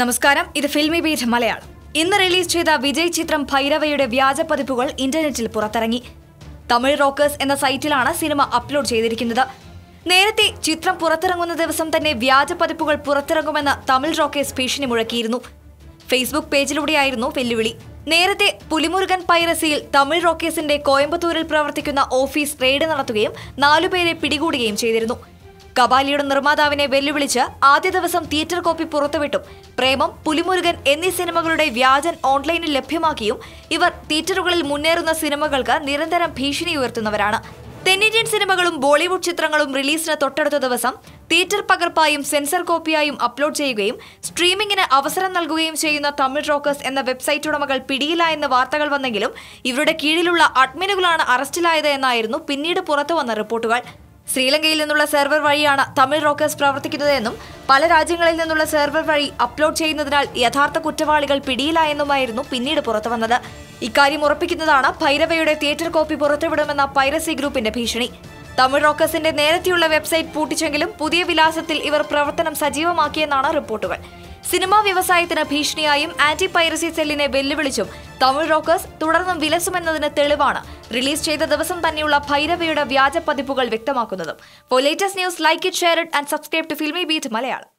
നമസ്കാരം. ഇത് filmy beat Malayalam. ഇന്ന് റിലീസ് ചെയ്ത വിജയ് ചിത്രം ഭൈരവയുടെ വ്യാജ പതിപ്പുകൾ ഇന്റർനെറ്റിൽ പുറത്തിറങ്ങി. തമിഴ് റോക്കേഴ്സ് എന്ന സൈറ്റിലാണ് സിനിമ അപ്ലോഡ് ചെയ്തിരിക്കുന്നത്. നേരത്തെ ചിത്രം പുറത്തിറങ്ങുന്ന ദിവസം തന്നെ വ്യാജ പതിപ്പുകൾ പുറത്തിറങ്ങുമെന്ന് തമിഴ് റോക്കേഴ്സ് ഭീഷണി മുഴക്കിയിരുന്നു. ഫേസ്ബുക്ക് പേജിലൂടെയായിരുന്നു വെല്ലുവിളി. നേരത്തെ പുലിമുരുകൻ പൈറസിയിൽ തമിഴ് റോക്കേഴ്സിന്റെ കോയമ്പത്തൂരിൽ പ്രവർത്തിക്കുന്ന ഓഫീസ് റെയ്ഡ് നടത്തുകയും നാലുപേരെ പിടികൂടുകയും ചെയ്തിരുന്നു. കബാലിയുടെ നിർമ്മാതാവിനെ വെല്ലുവിളിച്ച് ആദ്യ ദിവസം തിയേറ്റർ കോപ്പി പുറത്തുവിട്ടും. പ്രേമം പുലിമുരുകൻ എന്നീ സിനിമകളുടെ വ്യാജൻ ഓൺലൈനിൽ ലഭ്യമാക്കിയും ഇവർ തിയേറ്ററുകളിൽ മുന്നേറുന്ന സിനിമകൾക്ക് നിരന്തരം ഭീഷണി ഉയർത്തുന്നവരാണ്. തെന്നിന്ത്യൻ സിനിമകളും ബോളിവുഡ് ചിത്രങ്ങളും റിലീസിന് തൊട്ടടുത്ത ദിവസം തിയേറ്റർ പകർപ്പായും സെൻസർ കോപ്പിയായും അപ്ലോഡ് ചെയ്യുകയും സ്ട്രീമിംഗിന് അവസരം നൽകുകയും ചെയ്യുന്ന തമിഴ് റോക്കേഴ്സ് എന്ന വെബ്സൈറ്റ് ഉടമകൾ പിടിയില്ല എന്ന് വാർത്തകൾ വന്നെങ്കിലും ഇവരുടെ കീഴിലുള്ള അഡ്മിനുകളാണ് അറസ്റ്റിലായത് എന്നായിരുന്നു പിന്നീട് പുറത്തു വന്ന റിപ്പോർട്ടുകൾ. ശ്രീലങ്കയിൽ നിന്നുള്ള സെർവർ വഴിയാണ് തമിഴ് റോക്കേഴ്സ് പ്രവർത്തിക്കുന്നതെന്നും പല രാജ്യങ്ങളിൽ നിന്നുള്ള സെർവർ വഴി അപ്ലോഡ് ചെയ്യുന്നതിനാൽ യഥാർത്ഥ കുറ്റവാളികൾ പിടിയിലായെന്നുമായിരുന്നു പിന്നീട് പുറത്തുവന്നത്. ഇക്കാര്യം ഉറപ്പിക്കുന്നതാണ് ഭൈരവയുടെ തിയേറ്റർ കോപ്പി പുറത്തുവിടുമെന്ന പൈറസി ഗ്രൂപ്പിന്റെ ഭീഷണി. തമിഴ് റോക്കേഴ്സിന്റെ നേരത്തെയുള്ള വെബ്സൈറ്റ് പൂട്ടിച്ചെങ്കിലും പുതിയ വിലാസത്തിൽ ഇവർ പ്രവർത്തനം സജീവമാക്കിയെന്നാണ് റിപ്പോർട്ടുകൾ. സിനിമാ വ്യവസായത്തിന് ഭീഷണിയായും ആന്റി പൈറസി സെല്ലിനെ വെല്ലുവിളിച്ചും തമിഴ് റോക്കേഴ്സ് തുടർന്നും വിലസുമെന്നതിന് തെളിവാണ് റിലീസ് ചെയ്ത ദിവസം തന്നെയുള്ള ഭൈരവയുടെ വ്യാജ പതിപ്പുകൾ വ്യക്തമാക്കുന്നതും. For latest news like it share it and subscribe to Filmibeat Malayalam.